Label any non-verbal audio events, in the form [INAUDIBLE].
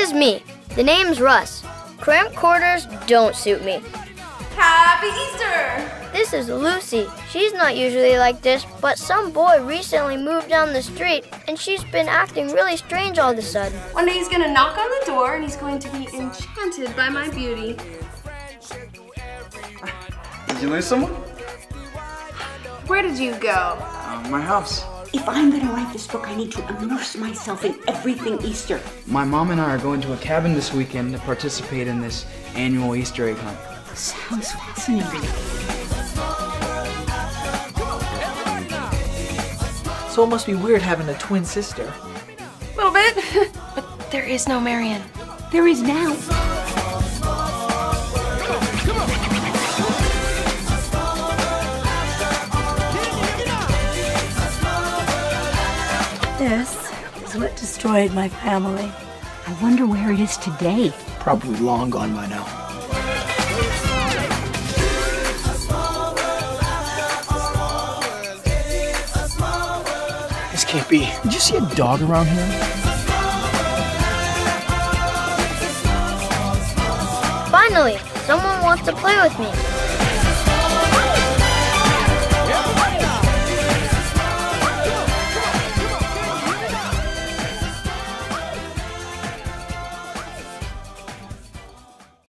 is me. The name's Russ. Cramped quarters don't suit me. Happy Easter! This is Lucy. She's not usually like this, but some boy recently moved down the street and she's been acting really strange all of a sudden. One day he's gonna knock on the door and he's going to be enchanted by my beauty. Did you lose someone? Where did you go? Uh, my house. If I'm gonna write this book, I need to immerse myself in everything Easter. My mom and I are going to a cabin this weekend to participate in this annual Easter egg hunt. Sounds fascinating. So it must be weird having a twin sister. A little bit. [LAUGHS] but there is no Marion. There is now. This is what destroyed my family. I wonder where it is today. Probably long gone by now. This can't be. Did you see a dog around here? Finally, someone wants to play with me.